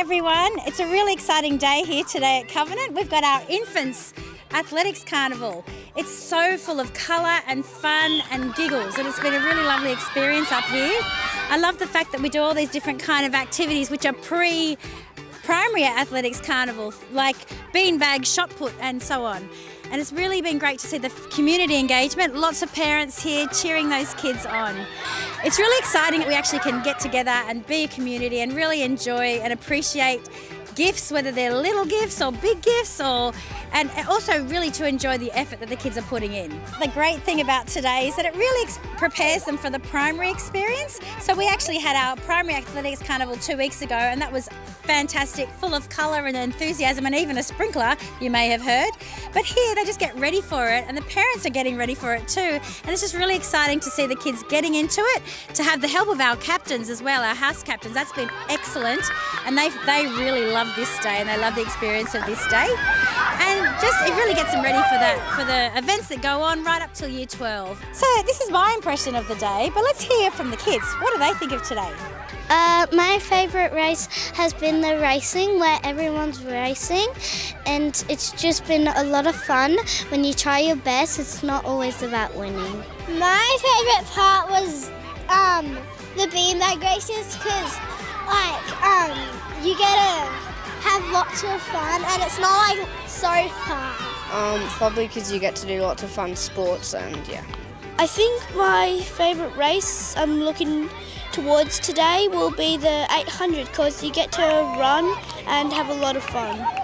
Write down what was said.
everyone. It's a really exciting day here today at Covenant. We've got our infants athletics carnival. It's so full of colour and fun and giggles and it's been a really lovely experience up here. I love the fact that we do all these different kind of activities which are pre primary athletics carnival like beanbag, shot put and so on. And it's really been great to see the community engagement, lots of parents here cheering those kids on. It's really exciting that we actually can get together and be a community and really enjoy and appreciate gifts, whether they're little gifts or big gifts, or and also really to enjoy the effort that the kids are putting in. The great thing about today is that it really prepares them for the primary experience. So we actually had our primary athletics carnival two weeks ago, and that was fantastic, full of colour and enthusiasm, and even a sprinkler you may have heard. But here they just get ready for it, and the parents are getting ready for it too. And it's just really exciting to see the kids getting into it, to have the help of our captains as well, our house captains. That's been excellent, and they they really love this day and they love the experience of this day. And just it really gets them ready for that for the events that go on right up till year 12. So this is my impression of the day, but let's hear from the kids. What do they think of today? Uh, my favourite race has been the racing where everyone's racing and it's just been a lot of fun. When you try your best, it's not always about winning. My favourite part was um, the beanbag races because like lots of fun and it's not like so far. Um, probably because you get to do lots of fun sports and yeah. I think my favourite race I'm looking towards today will be the 800 because you get to run and have a lot of fun.